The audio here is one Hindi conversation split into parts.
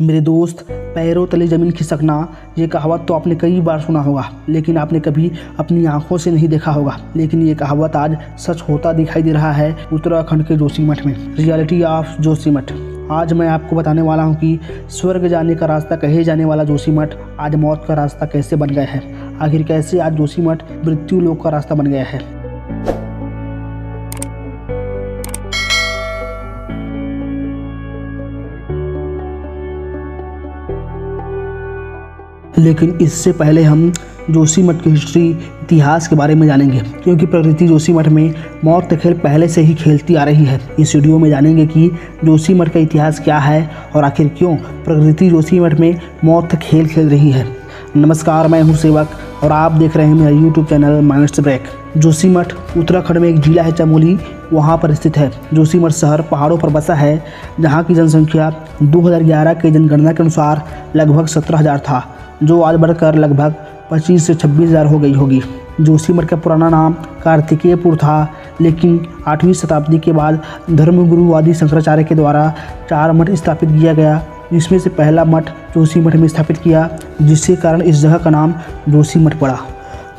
मेरे दोस्त, पैरों तले ज़मीन खिसकना, ये कहावत तो आपने कई बार सुना होगा, लेकिन आपने कभी अपनी आँखों से नहीं देखा होगा। लेकिन ये कहावत आज सच होता दिखाई दे रहा है उत्तराखंड के जोशीमठ में। Reality of Joshimath. आज मैं आपको बताने वाला हूँ कि स्वर्ग जाने का रास्ता, कहे जाने वाला जोशीमठ आज मौत का रास्ता कैसे बन गया है? आखिर कैसे आज जोशीमठ मृत्यु लोक का रास्ता बन गया है? लेकिन इससे पहले हम जोशी मठ की हिस्ट्री, इतिहास के बारे में जानेंगे, क्योंकि प्रकृति जोशी मठ में मौत का खेल पहले से ही खेलती आ रही है। इस वीडियो में जानेंगे कि जोशी मठ का इतिहास क्या है और आखिर क्यों प्रकृति जोशी मठ में मौत का खेल खेल रही है। नमस्कार मैं हूँ सेवक और आप देख रहे हैं मेरा YouTube channel Minds Break. Joshimath Uttarakhand में एक जिला है चमोली वहाँ पर स्थित है। जोशीमठ शहर पहाड़ों पर बसा है जहाँ की जनसंख्या 2011 के जनगणना के अनुसार लगभग 17,000 था जो आज बढ़कर लगभग 25 से छब्बीस हज़ार हो गई होगी। जोशीमठ का पुराना नाम कार्तिकेयपुर था लेकिन आठवीं शताब्दी के बाद धर्मगुरु आदि शंकराचार्य के द्वारा चार मठ स्थापित किया गया जिसमें से पहला मठ जोशी मठ में स्थापित किया, जिसके कारण इस जगह का नाम जोशी मठ पड़ा।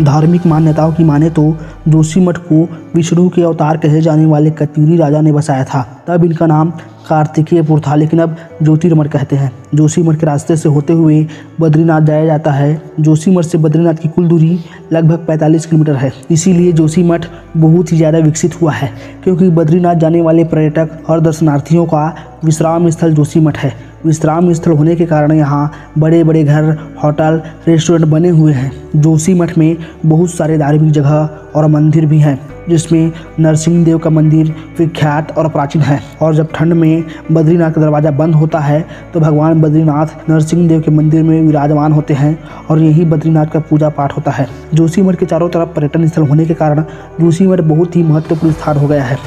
धार्मिक मान्यताओं की माने तो जोशी मठ को विष्णु के अवतार कहे जाने वाले कतीरी राजा ने बसाया था। तब इनका नाम कार्तिकेयपुर था, लेकिन अब ज्योतिर्मठ कहते हैं। जोशीमठ के रास्ते से होते हुए बद्रीनाथ जाया जाता है। जोशीमठ से बद्रीनाथ की कुल दूरी लगभग 45 किलोमीटर है। इसीलिए जोशीमठ बहुत ही ज़्यादा विकसित हुआ है, क्योंकि बद्रीनाथ जाने वाले पर्यटक और दर्शनार्थियों का विश्राम स्थल जोशीमठ है। विश्राम स्थल होने के कारण यहाँ बड़े बड़े घर, होटल, रेस्टोरेंट बने हुए हैं। जोशी मठ में बहुत सारे धार्मिक जगह और मंदिर भी हैं, जिसमें नरसिंह देव का मंदिर विख्यात और प्राचीन है। और जब ठंड में बद्रीनाथ का दरवाज़ा बंद होता है तो भगवान बद्रीनाथ नरसिंह देव के मंदिर में विराजमान होते हैं और यही बद्रीनाथ का पूजा पाठ होता है। जोशीमठ के चारों तरफ़ पर्यटन स्थल होने के कारण जोशीमठ बहुत ही महत्वपूर्ण स्थान हो गया है।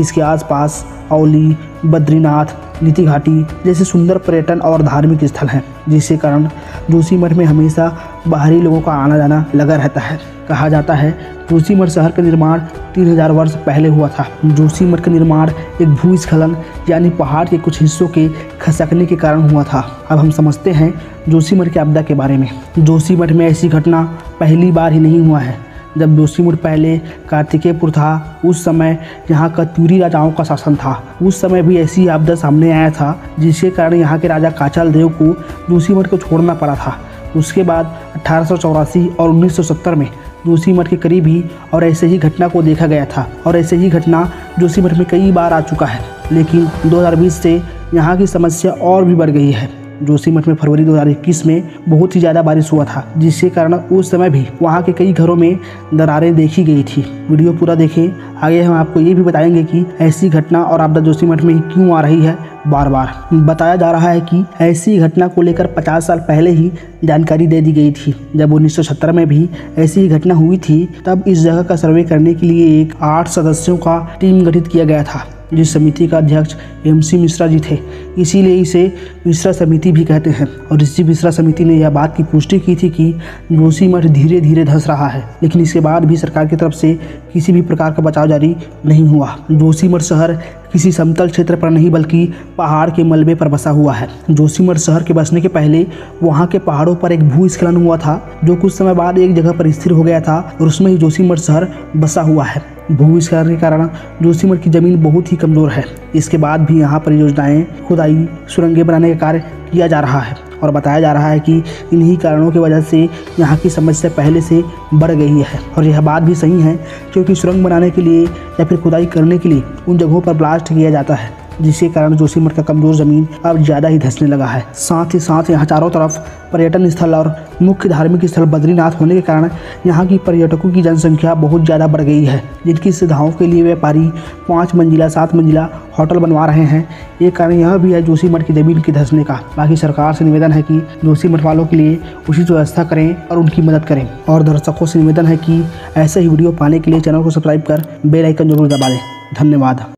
इसके आसपास औली, बद्रीनाथ नीति घाटी जैसे सुंदर पर्यटन और धार्मिक स्थल हैं, जिसके कारण जोशीमठ में हमेशा बाहरी लोगों का आना जाना लगा रहता है। कहा जाता है, जोशीमठ शहर का निर्माण 3000 वर्ष पहले हुआ था। जोशीमठ का निर्माण एक भूस्खलन, यानी पहाड़ के कुछ हिस्सों के खसकने के कारण हुआ था। अब हम समझते हैं जोशीमठ की आपदा के बारे में। जोशीमठ में ऐसी घटना पहली बार ही नहीं हुआ है। जब जोशीमठ पहले कार्तिकेयपुर था, उस समय यहाँ कत्यूरी राजाओं का शासन था। उस समय भी ऐसी आपदा सामने आया था, जिसके कारण यहाँ के राजा काचाल देव को जोशीमठ को छोड़ना पड़ा था। उसके बाद अठारह सौ चौरासी और 1970 में जोशीमठ के करीब ही और ऐसे ही घटना को देखा गया था और ऐसे ही घटना जोशीमठ में कई बार आ चुका है। लेकिन 2020 से यहाँ की समस्या और भी बढ़ गई है। जोशीमठ में फरवरी 2021 में बहुत ही ज़्यादा बारिश हुआ था, जिसके कारण उस समय भी वहाँ के कई घरों में दरारें देखी गई थी। वीडियो पूरा देखें। आगे हम आपको ये भी बताएँगे कि ऐसी घटना और आपदा जोशीमठ में क्यों आ रही है बार बार बताया जा रहा है कि ऐसी घटना को लेकर 50 साल पहले ही जानकारी दे दी गई थी। जब 1970 में भी ऐसी घटना हुई थी, तब इस जगह का सर्वे करने के लिए एक आठ सदस्यों का टीम गठित किया गया था। जिस समिति का अध्यक्ष एम सी मिश्रा जी थे, इसीलिए इसे मिश्रा समिति भी कहते हैं। और इसी मिश्रा समिति ने यह बात की, पुष्टि की थी कि जोशीमठ धीरे धीरे धंस रहा है, लेकिन इसके बाद भी सरकार की तरफ़ से किसी भी प्रकार का बचाव जारी नहीं हुआ। जोशीमठ शहर किसी समतल क्षेत्र पर नहीं, बल्कि पहाड़ के मलबे पर बसा हुआ है। जोशीमठ शहर के बसने के पहले वहाँ के पहाड़ों पर एक भूस्खलन हुआ था, जो कुछ समय बाद एक जगह पर स्थिर हो गया था, और उसमें ही जोशीमठ शहर बसा हुआ है। भूस्खलन के कारण जोशीमठ की ज़मीन बहुत ही कमज़ोर है। इसके बाद भी यहाँ परियोजनाएँ खुदाई, सुरंगें बनाने का कार्य किया जा रहा है और बताया जा रहा है कि इन्हीं कारणों की वजह से यहाँ की समस्या पहले से बढ़ गई है। और यह बात भी सही है, क्योंकि सुरंग बनाने के लिए या फिर खुदाई करने के लिए उन जगहों पर ब्लास्ट किया जाता है। जिसके कारण जोशीमठ का कमज़ोर ज़मीन अब ज़्यादा ही धंसने लगा है। साथ ही साथ यहाँ चारों तरफ़ पर्यटन स्थल और मुख्य धार्मिक स्थल बद्रीनाथ होने के कारण यहाँ की पर्यटकों की जनसंख्या बहुत ज़्यादा बढ़ गई है, जिनकी सुविधाओं के लिए व्यापारी पाँच मंजिला, सात मंजिला होटल बनवा रहे हैं। एक कारण यह भी है जोशीमठ की ज़मीन के धंसने का। बाकी सरकार से निवेदन है कि जोशीमठ वालों के लिए उचित व्यवस्था करें और उनकी मदद करें। और दर्शकों से निवेदन है कि ऐसे ही वीडियो पाने के लिए चैनल को सब्सक्राइब कर बेल आइकन ज़रूर दबा लें धन्यवाद।